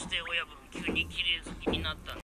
して親分急に切れずにみ